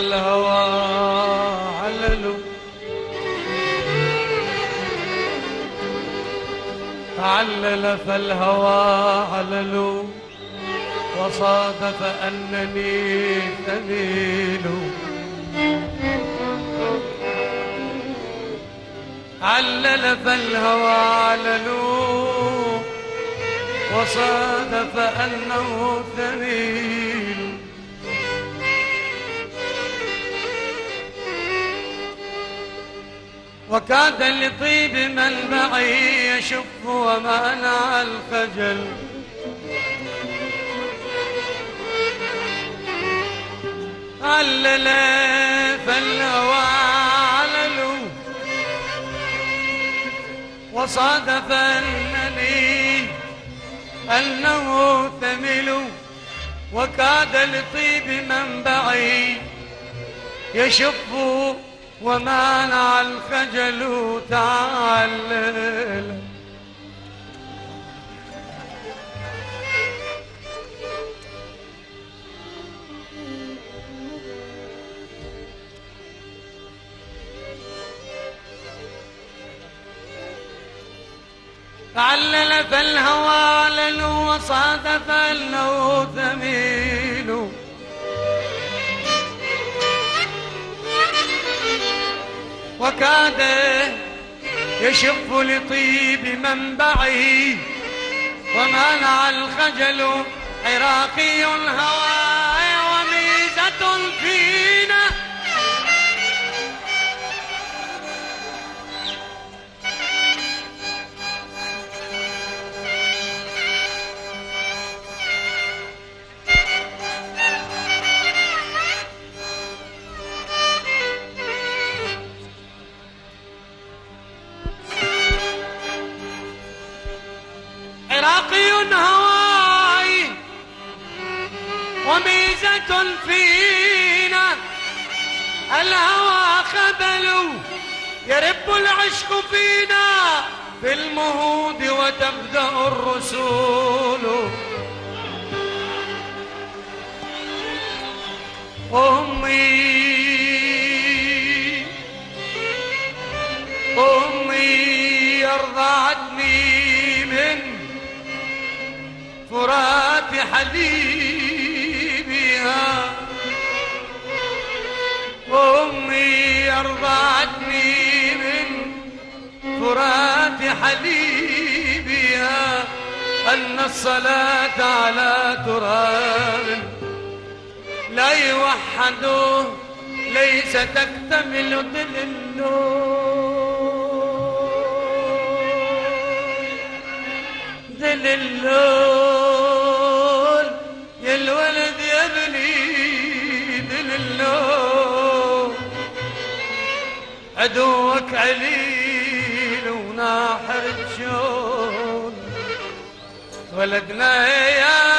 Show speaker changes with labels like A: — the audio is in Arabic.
A: فالهوى عللوا علل فالهوى عللوا وصادف أنني ثميل علل فالهوى عللوا وصادف أنه ثميل وكاد لطيب منبعي يشف ومانع الخجل. علل فالهوى عللوا وصادف أنني أنه ثمل وكاد لطيب منبعي يشف ومانع الخجل تعلل. تعلل فالهوى علل وصادف انه ثميل وكاد يشف لطيب منبعه ومنع الخجل عراقي الهوى وميزة فينا. الهوى خبل. يرب العشق فينا. في المهود وتبدأ الرسول. أمي. أمي أرضعتني من فرات حليبها أرضعتني من فرات حليبها أن الصلاة على تراب لا يوحد ليس تكتمل ظل النور. ذل اللون عدوك عليل وناحر الجون ولدنا يا